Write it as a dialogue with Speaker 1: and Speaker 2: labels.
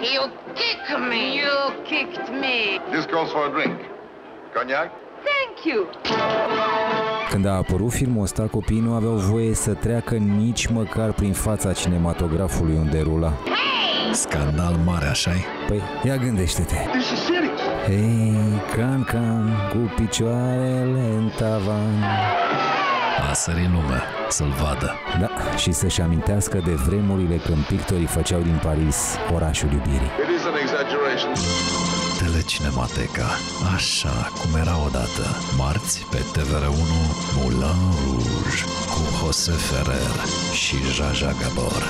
Speaker 1: You kicked me. You kicked me.
Speaker 2: This calls for a drink. Cognac?
Speaker 1: Thank you.
Speaker 3: Când a apărut filmul ăsta, copiii nu aveau voie să treacă nici măcar prin fața cinematografului unde rula.
Speaker 4: Scandal mare, așa -i?
Speaker 3: Păi, ia gândește-te.
Speaker 2: This is serious.
Speaker 3: Hei, can, can, cu picioarele în tavan.
Speaker 4: A sărit lumea să-l vadă.
Speaker 3: Da, și să-și amintească de vremurile când pictorii făceau din Paris orașul iubirii.
Speaker 2: It is an exaggeration.
Speaker 4: Telecinemateca, așa cum era odată. Marți pe TVR1 Moulin Rouge cu Jose Ferrer și Jaja Gabor.